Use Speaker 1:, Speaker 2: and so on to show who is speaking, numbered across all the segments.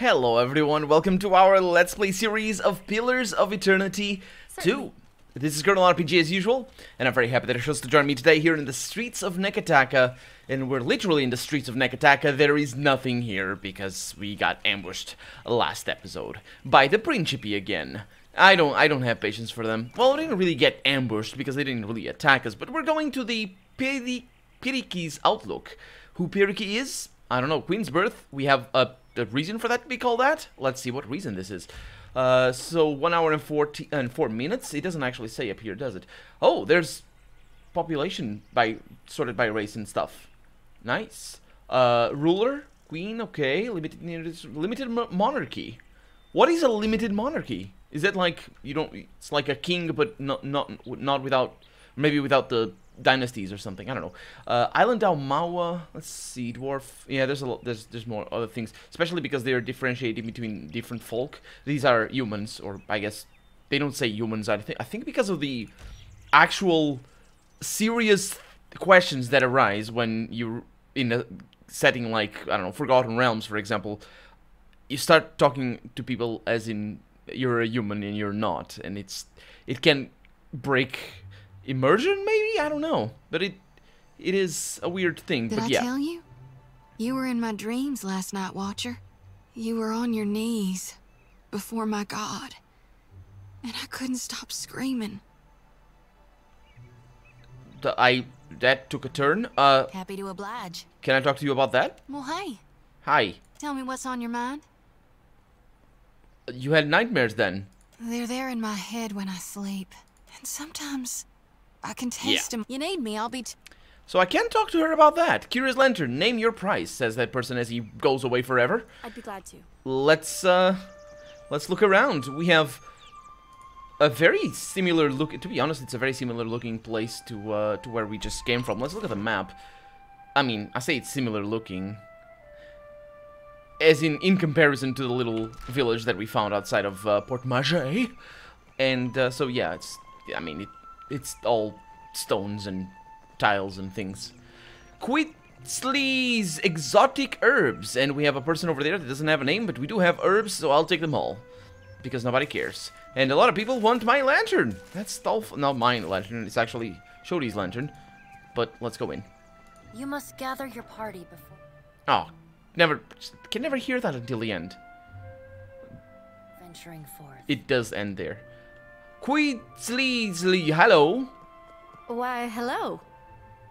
Speaker 1: Hello everyone, welcome to our Let's Play series of Pillars of Eternity 2. This is Colonel RPG as usual, and I'm very happy that you chose to join me today here in the streets of Neketaka. And we're literally in the streets of Neketaka, there is nothing here because we got ambushed last episode by the Principi again. I don't I don't have patience for them. Well, we didn't really get ambushed because they didn't really attack us, but we're going to the Piri Periki's Outlook. Who Periki is? I don't know, Queen's Berth. We have a a reason for that to be called that? Let's see what reason this is. Uh, so one hour and four and four minutes. It doesn't actually say up here, does it? Oh, there's population by sorted by race and stuff. Nice. Uh, ruler, queen. Okay, limited limited monarchy. What is a limited monarchy? Is that like you don't? It's like a king, but not not not without maybe without the dynasties or something. I don't know. Uh, Island Aumaua. Let's see, dwarf. Yeah, there's a lot. There's there's more other things, especially because they are differentiating between different folk. These are humans, or I guess they don't say humans. I think I think because of the actual serious questions that arise when you're in a setting like I don't know Forgotten Realms, for example. You start talking to people as in you're a human and you're not, and it's it can break immersion, maybe? I don't know. But it it is a weird thing.
Speaker 2: Did
Speaker 1: but
Speaker 2: I
Speaker 1: yeah.
Speaker 2: tell you? You were in my dreams last night, Watcher. You were on your knees before my god. And I couldn't stop screaming.
Speaker 1: The, I that took a turn. Uh,
Speaker 2: Happy to oblige.
Speaker 1: can I talk to you about that?
Speaker 2: Well, hey,
Speaker 1: Hi.
Speaker 2: tell me what's on your mind.
Speaker 1: You had nightmares then.
Speaker 2: They're there in my head when I sleep. And sometimes I can taste him. You need me, I'll be. T
Speaker 1: So I can talk to her about that. Curious Lantern, name your price, says that person as he goes away forever.
Speaker 3: I'd be glad to.
Speaker 1: Let's uh let's look around. We have a very similar look to be honest, it's a very similar looking place to uh to where we just came from. Let's look at the map. I mean, I say it's similar looking. As in in comparison to the little village that we found outside of uh, Port Maget. And uh, so yeah, it's I mean, it it's all stones and tiles and things. Quitzley's exotic herbs, and we have a person over there that doesn't have a name, but we do have herbs, so I'll take them all because nobody cares. And a lot of people want my lantern. That's Dolph, not my lantern. It's actually Xoti's lantern. But let's go in.
Speaker 3: You must gather your party before
Speaker 1: Oh, never can never hear that until the end.
Speaker 3: venturing forth.
Speaker 1: It does end there. Quitzley, hello.
Speaker 3: Why, hello.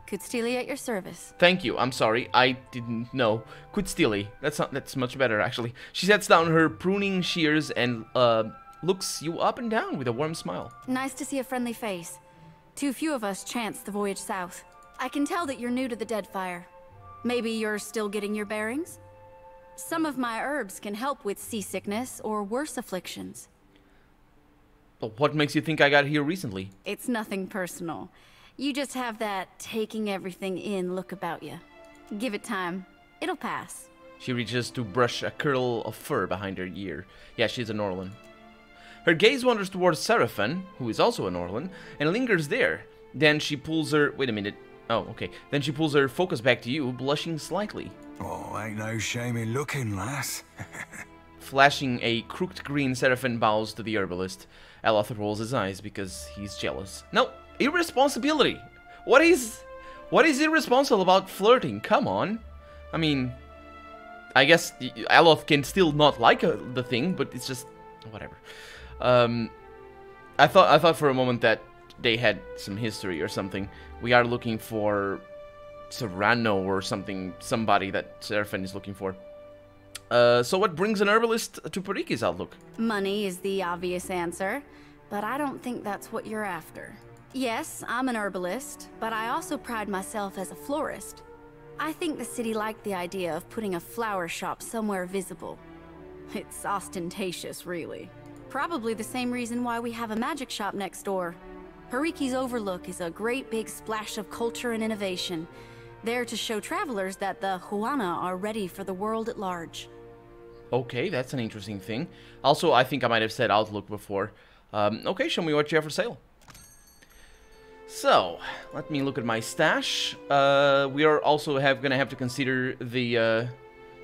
Speaker 3: Could Steely at your service.
Speaker 1: Thank you. I'm sorry. I didn't know. Quitzley. That's not. That's much better actually. She sets down her pruning shears and uh looks you up and down with a warm smile.
Speaker 3: Nice to see a friendly face. Too few of us chance the voyage south. I can tell that you're new to the Deadfire. Maybe you're still getting your bearings? Some of my herbs can help with seasickness or worse afflictions.
Speaker 1: But what makes you think I got here recently?
Speaker 3: It's nothing personal. You just have that taking everything in look about you. Give it time. It'll pass.
Speaker 1: She reaches to brush a curl of fur behind her ear. Yeah, she's an Orlan. Her gaze wanders towards Serafen, who is also an Orlan, and lingers there. Then she pulls her. Wait a minute. Oh, okay. Then she pulls her focus back to you, blushing slightly.
Speaker 4: Oh, ain't no shame in looking, lass.
Speaker 1: Flashing a crooked green, Serafen bows to the herbalist. Aloth rolls his eyes because he's jealous. No, irresponsibility. What is, what is irresponsible about flirting? Come on. I mean, I guess Aloth can still not like uh, the thing, but it's just whatever. Um, I thought I thought for a moment that they had some history or something. We are looking for Serrano or something, somebody that Serafen is looking for. Uh, so what brings an herbalist to Periki's outlook?
Speaker 3: Money is the obvious answer, but I don't think that's what you're after. Yes, I'm an herbalist, but I also pride myself as a florist. I think the city liked the idea of putting a flower shop somewhere visible. It's ostentatious, really. Probably the same reason why we have a magic shop next door. Periki's Overlook is a great big splash of culture and innovation, there to show travelers that the Huana are ready for the world at large.
Speaker 1: Okay, that's an interesting thing. Also, I think I might have said Outlook before. Um, okay, show me what you have for sale. So, let me look at my stash. Uh, we are also have gonna have to consider the uh,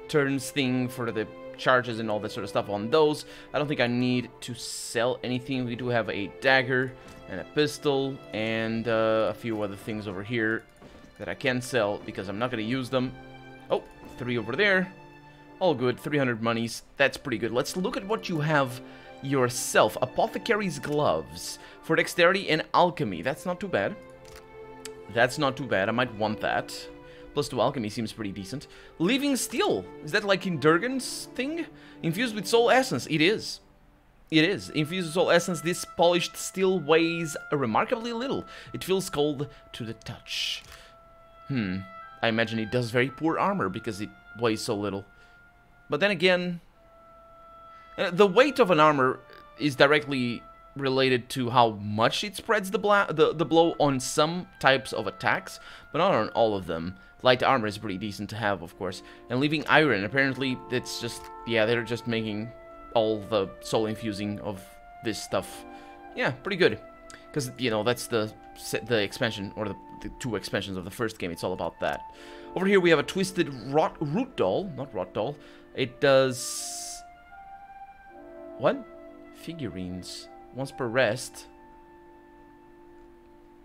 Speaker 1: turns thing for the charges and all that sort of stuff on those. I don't think I need to sell anything. We do have a dagger and a pistol and uh, a few other things over here that I can sell because I'm not going to use them. Oh, three over there. All good, 300 monies. That's pretty good. Let's look at what you have yourself. Apothecary's gloves for dexterity and alchemy. That's not too bad. That's not too bad. I might want that. Plus 2 alchemy seems pretty decent. Living steel. Is that like in Durgan's thing? Infused with soul essence. It is. It is. Infused with soul essence, this polished steel weighs remarkably little. It feels cold to the touch. Hmm. I imagine it does very poor armor because it weighs so little. But then again, uh, the weight of an armor is directly related to how much it spreads the, the, the blow on some types of attacks, but not on all of them. Light armor is pretty decent to have, of course. And leaving iron, apparently it's just, yeah, they're just making all the soul infusing of this stuff. Yeah, pretty good. Because, you know, that's the the expansion, or the, the, two expansions of the first game, it's all about that. Over here we have a twisted rot, root doll, not rot doll. It does... What? Figurines. Once per rest.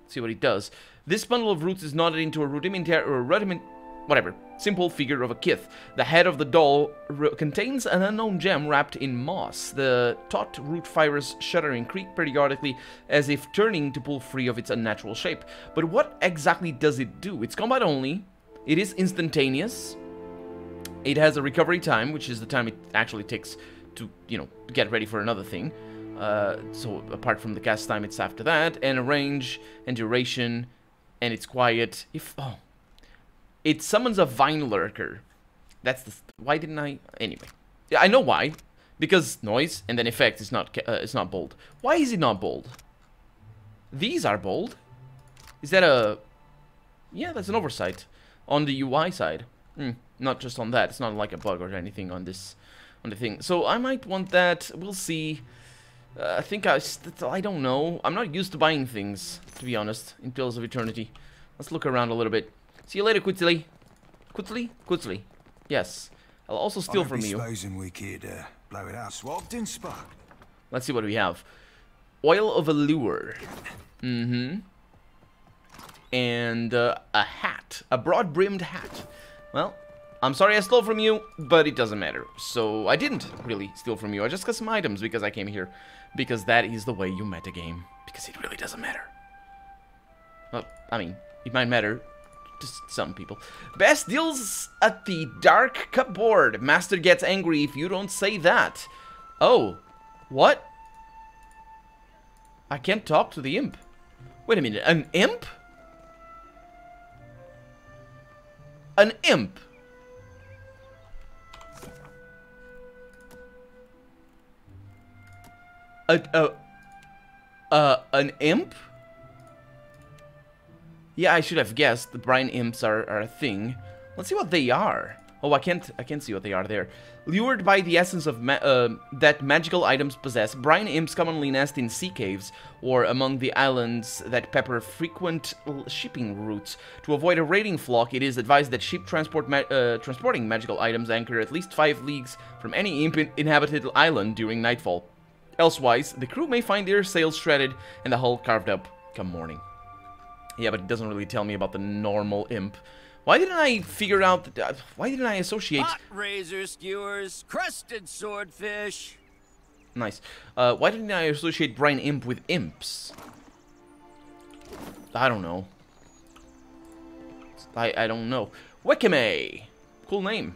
Speaker 1: Let's see what it does. This bundle of roots is knotted into a rudimentary or rudiment whatever, simple figure of a kith. The head of the doll contains an unknown gem wrapped in moss. The taut root fibers shudder and creak periodically as if turning to pull free of its unnatural shape. But what exactly does it do? It's combat only. It is instantaneous. It has a recovery time, which is the time it actually takes to, you know, get ready for another thing. Uh, so apart from the cast time, it's after that, and a range and duration, and it's quiet. If oh, it summons a vine lurker. That's the why didn't I anyway? Yeah, I know why. Because noise and then effect is not uh, is not bold. Why is it not bold? These are bold. Is that a yeah? That's an oversight on the UI side. Mm, not just on that. It's not like a bug or anything on this on the thing. So I might want that. We'll see. Uh, I think I, I don't know. I'm not used to buying things, to be honest, in Pillars of Eternity. Let's look around a little bit. See you later, Quitzly. Quitzly? Quitzly. Yes. I'll also steal from you.
Speaker 4: we could uh, blow it out. Swapped and sparked.
Speaker 1: Let's see what we have. Oil of Allure. Mm-hmm. And uh, a hat. A broad-brimmed hat. Well, I'm sorry I stole from you, but it doesn't matter. So I didn't really steal from you. I just got some items because I came here. Because that is the way you metagame. Because it really doesn't matter. Well, I mean, it might matter to some people. Best deals at the Dark Cupboard. Master gets angry if you don't say that. Oh, what? I can't talk to the imp. Wait a minute, an imp? An imp? A, a, uh, an imp? Yeah, I should have guessed. The brine imps are, are a thing. Let's see what they are. Oh, I can't I can't see what they are there. Lured by the essence of ma uh, that magical items possess, brine imps commonly nest in sea caves or among the islands that pepper frequent shipping routes. To avoid a raiding flock, it is advised that ship transport ma uh, transporting magical items anchor at least five leagues from any imp-inhabited island during nightfall. Elsewise, the crew may find their sails shredded and the hull carved up come morning. Yeah, but it doesn't really tell me about the normal imp. Why didn't I figure out... That, uh, why didn't I associate...
Speaker 5: Hot razor skewers, crested swordfish.
Speaker 1: Nice. Uh, why didn't I associate brine imp with imps? I don't know. I, I don't know. Wekime! Cool name.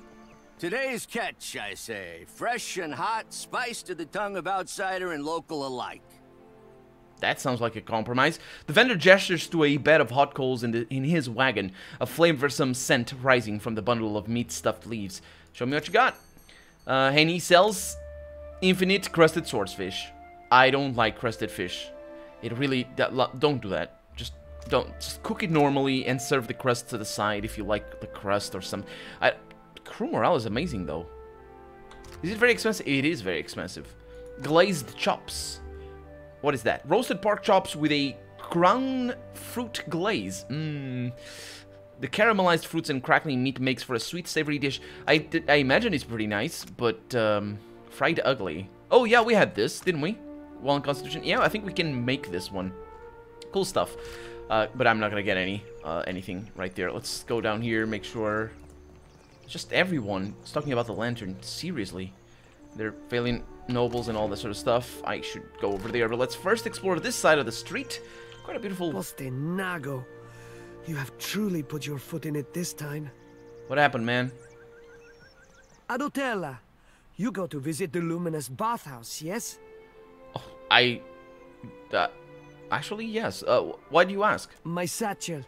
Speaker 5: Today's catch, I say. Fresh and hot, spiced to the tongue of outsider and local alike.
Speaker 1: That sounds like a compromise. The vendor gestures to a bed of hot coals in, the, in his wagon, a flavorsome scent rising from the bundle of meat-stuffed leaves. Show me what you got. Uh, and he sells infinite crusted swordfish. I don't like crusted fish. It really... Don't do that. Just don't. Just cook it normally and serve the crust to the side if you like the crust or some... I, crew morale is amazing, though. Is it very expensive? It is very expensive. Glazed chops. What is that? Roasted pork chops with a crown fruit glaze. Mmm. The caramelized fruits and crackling meat makes for a sweet, savory dish. I, I imagine it's pretty nice, but um, fried ugly. Oh yeah, we had this, didn't we? Well, in Constitution. Yeah, I think we can make this one. Cool stuff. Uh, but I'm not gonna get any uh, anything right there. Let's go down here, make sure. Just everyone is talking about the lantern. Seriously, they're failing nobles and all that sort of stuff. I should go over there, but let's first explore this side of the street. Quite a beautiful.
Speaker 6: Postenago. You have truly put your foot in it this time.
Speaker 1: What happened, man?
Speaker 6: Adotella, you go to visit the luminous bathhouse, yes?
Speaker 1: I. Uh, actually, yes. Uh, why do you ask?
Speaker 6: My satchel.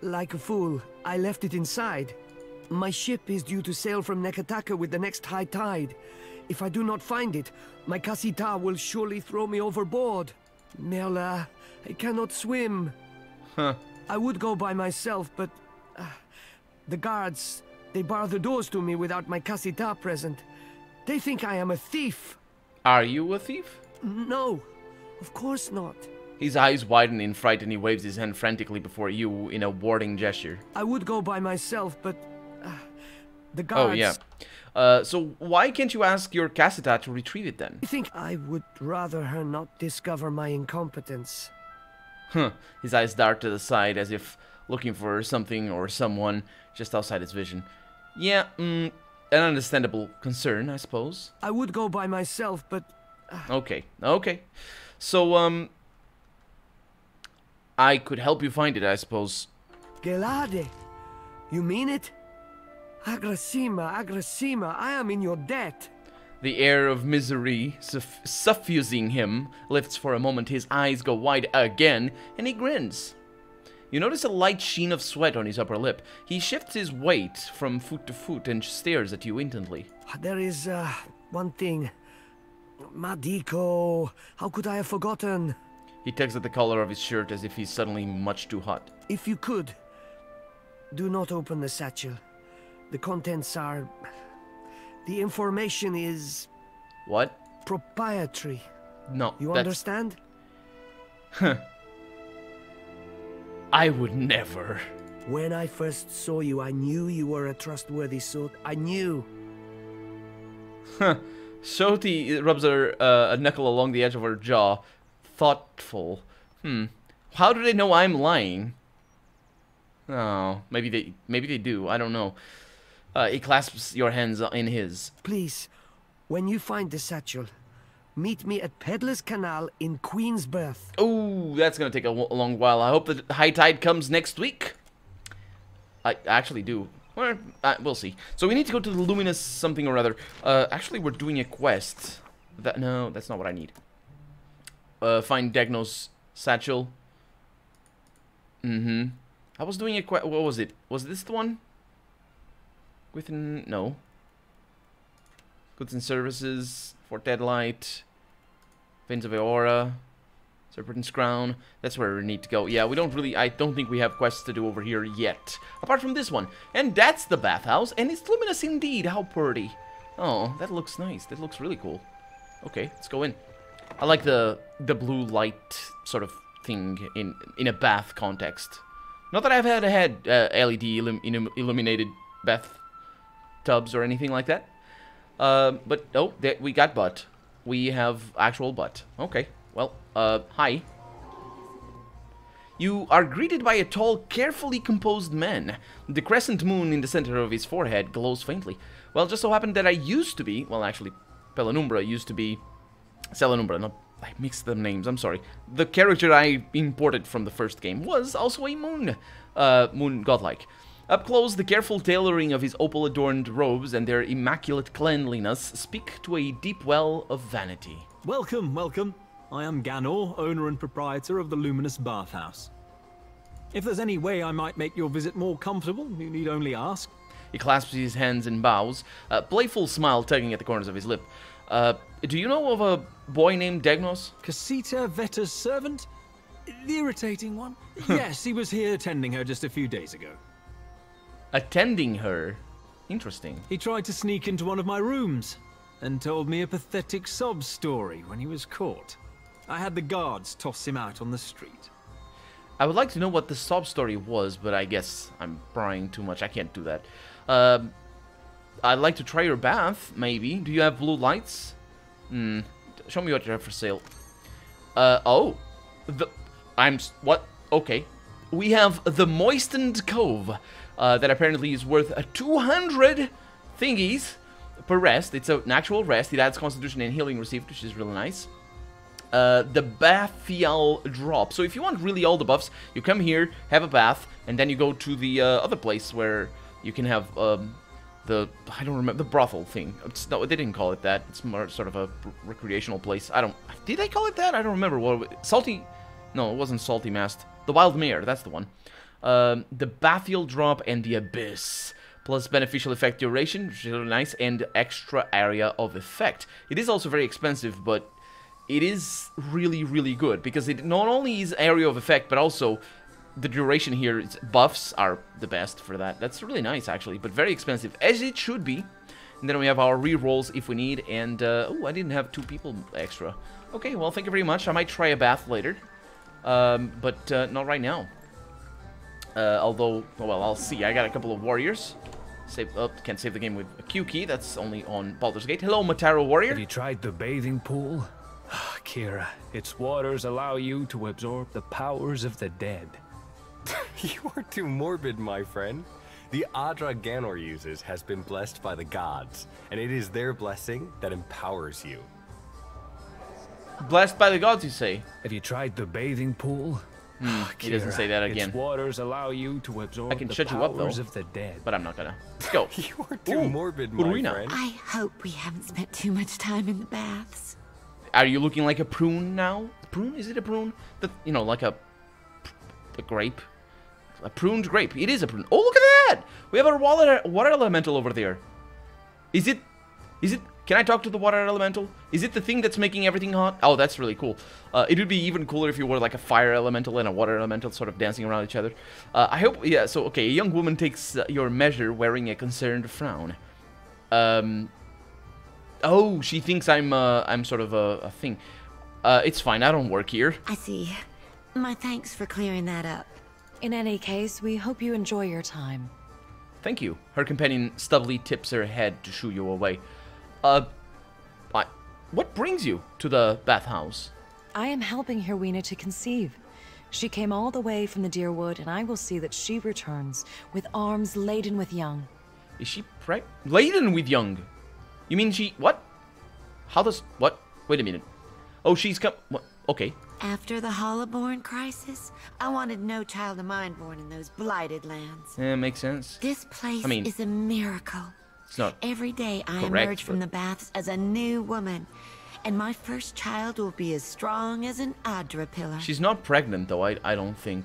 Speaker 6: Like a fool, I left it inside. My ship is due to sail from Neketaka with the next high tide. If I do not find it, my Kasita will surely throw me overboard. Merla, I cannot swim.
Speaker 1: Huh.
Speaker 6: I would go by myself, but... Uh, the guards, they bar the doors to me without my Kasita present. They think I am a thief.
Speaker 1: Are you a thief?
Speaker 6: No, of course not.
Speaker 1: His eyes widen in fright and he waves his hand frantically before you in a warning gesture.
Speaker 6: I would go by myself, but... Uh, the guards...
Speaker 1: Oh, yeah. Uh, so why can't you ask your Casita to retrieve it then?
Speaker 6: I think I would rather her not discover my incompetence.
Speaker 1: Huh. His eyes dart to the side as if looking for something or someone just outside his vision. Yeah, mm, an understandable concern, I suppose.
Speaker 6: I would go by myself, but...
Speaker 1: Okay, okay. So, um... I could help you find it, I suppose.
Speaker 6: Gelade, you mean it? Agrasima, Agrasima, I am in your debt.
Speaker 1: The air of misery suff suffusing him lifts for a moment, his eyes go wide again, and he grins. You notice a light sheen of sweat on his upper lip. He shifts his weight from foot to foot and stares at you intently.
Speaker 6: There is, uh, one thing. Madiko, how could I have forgotten?
Speaker 1: He tugs at the collar of his shirt as if he's suddenly much too hot.
Speaker 6: If you could, do not open the satchel. The contents are... The information is
Speaker 1: What?
Speaker 6: proprietary.
Speaker 1: No,
Speaker 6: You
Speaker 1: that's...
Speaker 6: understand?
Speaker 1: I would never.
Speaker 6: When I first saw you, I knew you were a trustworthy sort. I knew.
Speaker 1: Huh. Xoti rubs her, uh, a knuckle along the edge of her jaw. Thoughtful. Hmm. How do they know I'm lying? Oh, maybe they maybe they do. I don't know. Uh, he clasps your hands in his.
Speaker 6: Please, when you find the satchel, meet me at Peddler's Canal in Queensberth.
Speaker 1: Oh, that's gonna take a long while. I hope the high tide comes next week. I actually do. Well, uh, we'll see. So we need to go to the luminous something or other. Uh, actually, we're doing a quest. That no, that's not what I need. Uh, find Degno's satchel. Mm-hmm. I was doing a quest. What was it? Was this the one? Within no. Goods and services for Deadlight. Veins of Aora. Serpent's Crown. That's where we need to go. Yeah, we don't really... I don't think we have quests to do over here yet. Apart from this one. And that's the bathhouse. And it's luminous indeed. How pretty. Oh, that looks nice. That looks really cool. Okay, let's go in. I like the the blue light sort of thing in in a bath context. Not that I've had had uh, LED illum illum illuminated bath tubs or anything like that. Uh, but oh, there, we got butt. We have actual butt. Okay. Well, uh, hi. You are greeted by a tall, carefully composed man. The crescent moon in the center of his forehead glows faintly. Well, just so happened that I used to be, well, actually, Pelanumbra used to be, Selanumbra, not, I mixed the names, I'm sorry. The character I imported from the first game was also a moon, uh, moon godlike. Up close, the careful tailoring of his opal-adorned robes and their immaculate cleanliness speak to a deep well of vanity.
Speaker 7: Welcome, welcome. I am Ganor, owner and proprietor of the Luminous Bathhouse. If there's any way I might make your visit more comfortable, you need only ask.
Speaker 1: He clasps his hands and bows, a playful smile tugging at the corners of his lip. Uh, do you know of a boy named Degnos?
Speaker 7: Casita Vetta's servant? The irritating one? yes, he was here tending her just a few days ago.
Speaker 1: Attending her. Interesting.
Speaker 7: He tried to sneak into one of my rooms and told me a pathetic sob story when he was caught. I had the guards toss him out on the street.
Speaker 1: I would like to know what the sob story was, but I guess I'm prying too much. I can't do that. Um, I'd like to try your bath, maybe. Do you have blue lights? Hmm. Show me what you have for sale. Uh, oh. The, I'm, what? Okay. We have the Moistened Cove, uh, that apparently is worth uh, 200 thingies per rest. It's an actual rest. It adds Constitution and Healing received, which is really nice. Uh, the Bathial drop. So if you want really all the buffs, you come here, have a bath, and then you go to the uh, other place where you can have um, the I don't remember the brothel thing. It's, no, they didn't call it that. It's more sort of a recreational place. I don't. Did they call it that? I don't remember. What salty? No, it wasn't salty mast. The wild mare. That's the one. Um, the Bathial drop and the abyss. Plus beneficial effect duration, which is really nice, and extra area of effect. It is also very expensive, but it is really, really good because it not only is area of effect, but also the duration here, buffs are the best for that. That's really nice, actually, but very expensive, as it should be. And then we have our re-rolls if we need, and, uh, oh, I didn't have two people extra. Okay, well, thank you very much. I might try a bath later, um, but uh, not right now. Uh, although, well, I'll see. I got a couple of warriors. Save, oh, can't save the game with a Q key. That's only on Baldur's Gate. Hello, Mataro Warrior.
Speaker 8: Have you tried the bathing pool? Kira, its waters allow you to absorb the powers of the dead.
Speaker 9: you are too morbid, my friend. The Adra Ganor uses has been blessed by the gods, and it is their blessing that empowers you.
Speaker 1: Blessed by the gods, you say?
Speaker 8: Have you tried the bathing pool?
Speaker 1: Hmm, he doesn't say that again.
Speaker 8: Its waters allow you to absorb
Speaker 1: I can
Speaker 8: the
Speaker 1: shut you up, though.
Speaker 8: of the dead.
Speaker 1: But I'm not gonna. Let's go.
Speaker 9: you are too
Speaker 1: Ooh,
Speaker 9: morbid, my
Speaker 1: we know?
Speaker 9: friend.
Speaker 10: I hope we haven't spent too much time in the baths.
Speaker 1: Are you looking like a prune now? Prune? Is it a prune? The, you know, like a, a grape? A pruned grape. It is a prune. Oh, look at that! We have a water, water elemental over there. Is it... Is it... Can I talk to the water elemental? Is it the thing that's making everything hot? Oh, that's really cool. Uh, it would be even cooler if you were like a fire elemental and a water elemental sort of dancing around each other. Uh, I hope... Yeah, so, okay. A young woman takes uh, your measure wearing a concerned frown. Um... Oh, she thinks I'm uh, I'm sort of a, a thing. Uh, it's fine. I don't work here.
Speaker 10: I see. My thanks for clearing that up.
Speaker 11: In any case, we hope you enjoy your time.
Speaker 1: Thank you. Her companion stubbly tips her head to shoo you away. Uh, I, what brings you to the bathhouse?
Speaker 11: I am helping Herwina to conceive. She came all the way from the Deerwood, and I will see that she returns with arms laden with young.
Speaker 1: Is she preg- laden with young? You mean she what? How does what? Wait a minute. Oh, she's come. What? Okay.
Speaker 10: After the Hollowborn crisis, I wanted no child of mine born in those blighted lands.
Speaker 1: Yeah, makes sense.
Speaker 10: This place
Speaker 1: I mean-
Speaker 10: is a miracle.
Speaker 1: Not.
Speaker 10: Every day I
Speaker 1: Correct,
Speaker 10: emerge from
Speaker 1: but-
Speaker 10: the baths as a new woman, and my first child will be as strong as an Adra pillar.
Speaker 1: She's not pregnant though. I I don't think.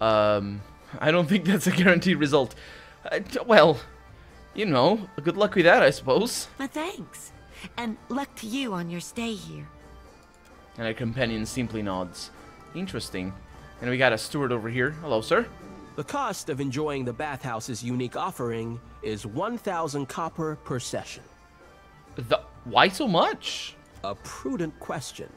Speaker 1: Um, I don't think that's a guaranteed result. Uh, well, you know, good luck with that, I suppose.
Speaker 10: My thanks, and luck to you on your stay here.
Speaker 1: And her companion simply nods. Interesting. And we got a steward over here. Hello, sir.
Speaker 12: The cost of enjoying the bathhouse's unique offering is 1,000 copper per session.
Speaker 1: The why so much?
Speaker 12: A prudent question.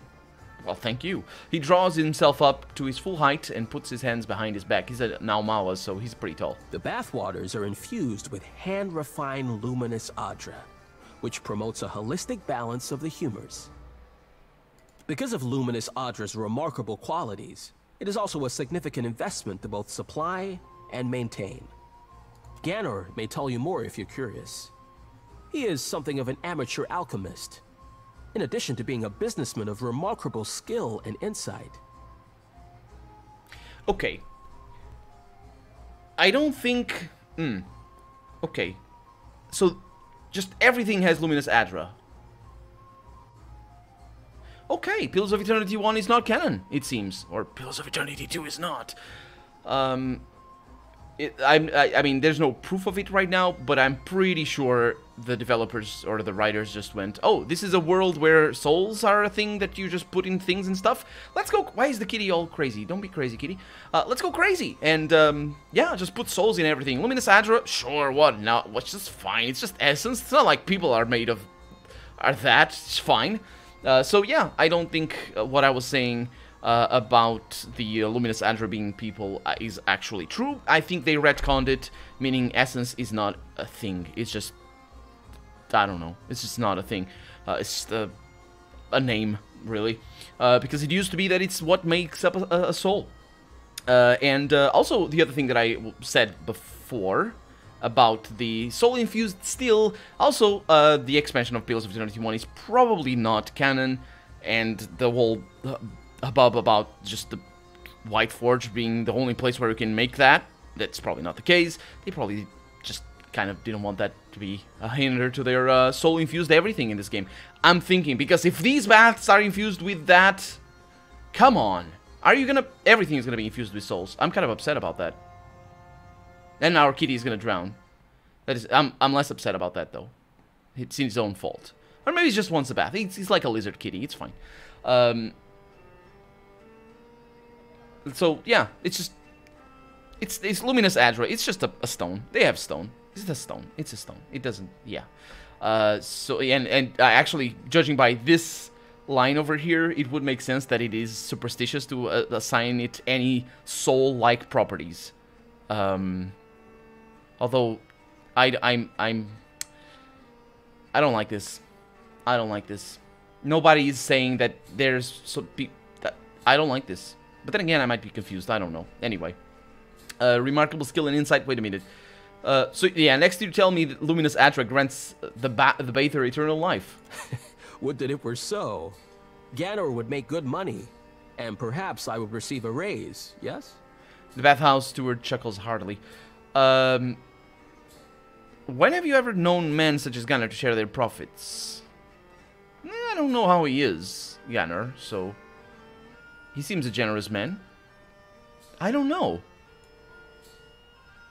Speaker 1: Well, thank you. He draws himself up to his full height and puts his hands behind his back. He's an Aumaua, so he's pretty tall.
Speaker 12: The bathwaters are infused with hand-refined luminous adra, which promotes a holistic balance of the humors. Because of luminous adra's remarkable qualities, it is also a significant investment to both supply and maintain. Ganor may tell you more if you're curious. He is something of an amateur alchemist, in addition to being a businessman of remarkable skill and insight.
Speaker 1: Okay. I don't think. Hmm. Okay. So, just everything has luminous Adra. Okay, Pillars of Eternity 1 is not canon, it seems. Or Pillars of Eternity 2 is not. Um, it, I'm, I, I mean, there's no proof of it right now, but I'm pretty sure the developers or the writers just went, oh, this is a world where souls are a thing that you just put in things and stuff. Let's go. Why is the kitty all crazy? Don't be crazy, kitty. Uh, let's go crazy. And, um, yeah, just put souls in everything. Luminous Adra, sure, what? No, what's just fine. It's just essence. It's not like people are made of, are that. It's fine. Uh, so, yeah, I don't think uh, what I was saying uh, about the uh, Luminous being people is actually true. I think they retconned it, meaning essence is not a thing. It's just, I don't know, it's just not a thing. Uh, it's just a, a name, really. Because it used to be that it's what makes up a, a soul. And also, the other thing that I said before about the soul-infused steel, also, uh, the expansion of Pillars of Eternity 1 is probably not canon, and the whole hubbub about just the White Forge being the only place where you can make that, that's probably not the case. They probably just kind of didn't want that to be a hinder to their uh, soul-infused everything in this game. I'm thinking, because if these baths are infused with that, come on. Are you gonna... Everything is gonna be infused with souls. I'm kind of upset about that. And our kitty is gonna drown. That is... I'm, I'm less upset about that, though. It's his own fault. Or maybe he just wants a bath. He's, he's like a lizard kitty. It's fine. Um... So, yeah. It's just... It's, it's Luminous Adra. It's just a, a stone. They have stone. It's a stone. It's a stone. It doesn't... Yeah. Uh, so, and, and uh, actually, judging by this line over here, it would make sense that it is superstitious to uh, assign it any soul-like properties. Um, although, I, I'm, I'm, I don't like this. I don't like this. Nobody is saying that there's so be, that I don't like this. But then again, I might be confused. I don't know. Anyway, uh, remarkable skill and insight. Wait a minute. Uh, so yeah, next you tell me that Luminous Adra grants the ba the Bather eternal life.
Speaker 12: Would that it were so. Ganor would make good money, and perhaps I would receive a raise, yes?
Speaker 1: The bathhouse steward chuckles heartily. Um, when have you ever known men such as Ganor to share their profits? Eh, I don't know how he is, Ganor, so... He seems a generous man. I don't know.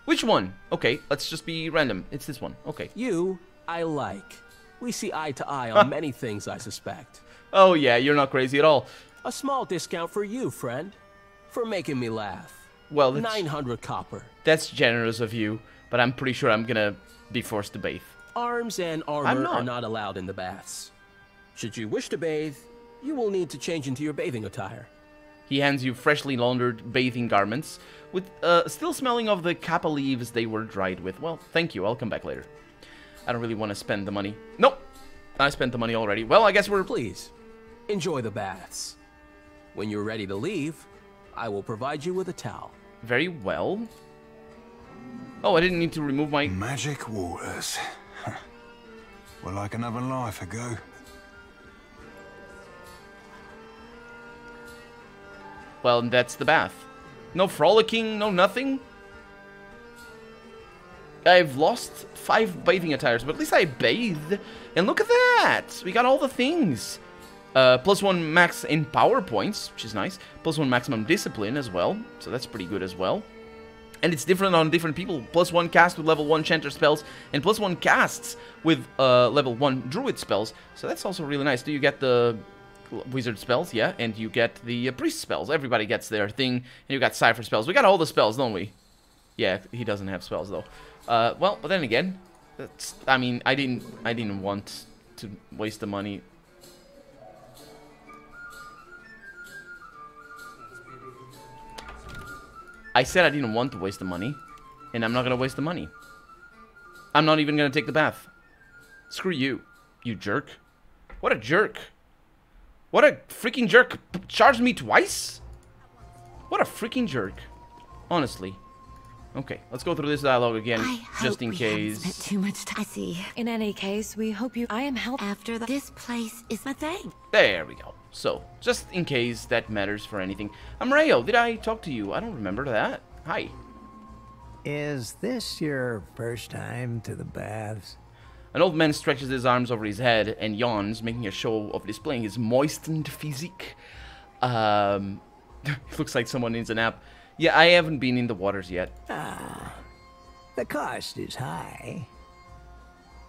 Speaker 1: Which one? Okay, let's just be random. It's this one. Okay.
Speaker 12: You, I like. We see eye to eye on many things, I suspect.
Speaker 1: Oh yeah, you're not crazy at all.
Speaker 12: A small discount for you, friend. For making me laugh.
Speaker 1: Well, that's,
Speaker 12: 900 copper.
Speaker 1: That's generous of you, but I'm pretty sure I'm gonna be forced to bathe.
Speaker 12: Arms and armor not. are not allowed in the baths. Should you wish to bathe, you will need to change into your bathing attire.
Speaker 1: He hands you freshly laundered bathing garments, with uh, still smelling of the kappa leaves they were dried with. Well, thank you, I'll come back later. I don't really want to spend the money. Nope, I spent the money already. Well, I guess we're...
Speaker 12: Please, enjoy the baths. When you're ready to leave, I will provide you with a towel.
Speaker 1: Very well. Oh, I didn't need to remove my...
Speaker 4: Magic waters. well, like another life ago.
Speaker 1: Well, that's the bath. No frolicking, no nothing. I've lost five bathing attires, but at least I bathed. And look at that! We got all the things. Uh, plus one max in power points, which is nice. Plus one maximum discipline as well, so that's pretty good as well. And it's different on different people. Plus one cast with level 1 Chanter spells, and plus one casts with uh, level 1 Druid spells. So that's also really nice. Do you get the wizard spells? Yeah, and you get the uh, priest spells. Everybody gets their thing. And you got cipher spells. We got all the spells, don't we? Yeah, he doesn't have spells though. Uh, well, but then again, I mean, I didn't, I didn't want to waste the money. I said I didn't want to waste the money, and I'm not gonna waste the money. I'm not even gonna take the bath. Screw you, you jerk. What a jerk. What a freaking jerk. Charged me twice? What a freaking jerk. Honestly. Okay, let's go through this dialogue again,
Speaker 10: I
Speaker 1: just in
Speaker 10: we
Speaker 1: case.
Speaker 10: Spent too much time. I see.
Speaker 11: In any case, we hope you. I am help.
Speaker 10: After the, this place is my thing.
Speaker 1: There we go. So, just in case that matters for anything. I'm Rayo. Did I talk to you? I don't remember that. Hi.
Speaker 13: Is this your first time to the baths?
Speaker 1: An old man stretches his arms over his head and yawns, making a show of displaying his moistened physique. Um, looks like someone needs a nap. Yeah, I haven't been in the waters yet.
Speaker 13: Ah, the cost is high,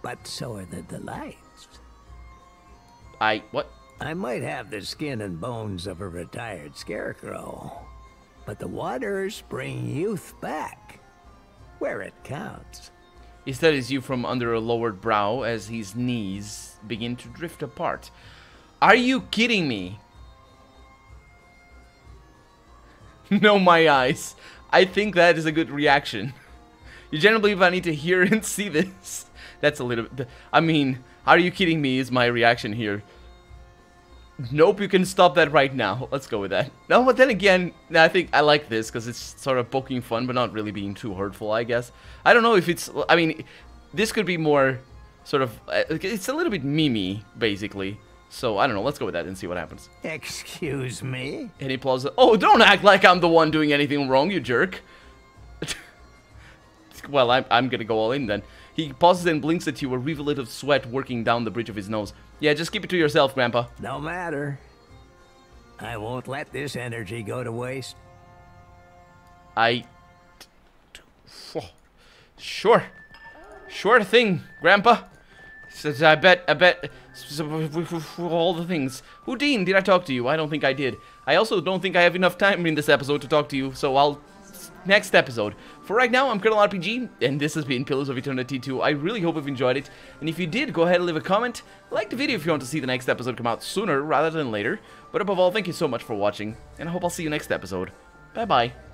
Speaker 13: but so are the delights.
Speaker 1: I what?
Speaker 13: I might have the skin and bones of a retired scarecrow, but the waters bring youth back, where it counts.
Speaker 1: He studies you from under a lowered brow as his knees begin to drift apart. Are you kidding me? no, my eyes. I think that is a good reaction. You generally believe I need to hear and see this? That's a little bit... I mean, are you kidding me is my reaction here. Nope, you can stop that right now. Let's go with that. No, but then again, I think I like this because it's sort of poking fun, but not really being too hurtful, I guess. I don't know if it's... I mean, this could be more sort of... Uh, it's a little bit memey, basically. So, I don't know. Let's go with that and see what happens.
Speaker 13: Excuse me?
Speaker 1: Any applause? Oh, don't act like I'm the one doing anything wrong, you jerk. well, I'm, I'm gonna go all in then. He pauses and blinks at you, a rivulet of sweat working down the bridge of his nose. Yeah, just keep it to yourself, Grandpa.
Speaker 13: No matter. I won't let this energy go to waste.
Speaker 1: I... Sure. Sure thing, Grandpa. Says, I bet, I bet, all the things. Houdin, did I talk to you? I don't think I did. I also don't think I have enough time in this episode to talk to you, so I'll... Next episode. For right now, I'm Colonel RPG, and this has been Pillars of Eternity 2. I really hope you've enjoyed it, and if you did, go ahead and leave a comment. Like the video if you want to see the next episode come out sooner rather than later. But above all, thank you so much for watching, and I hope I'll see you next episode. Bye-bye.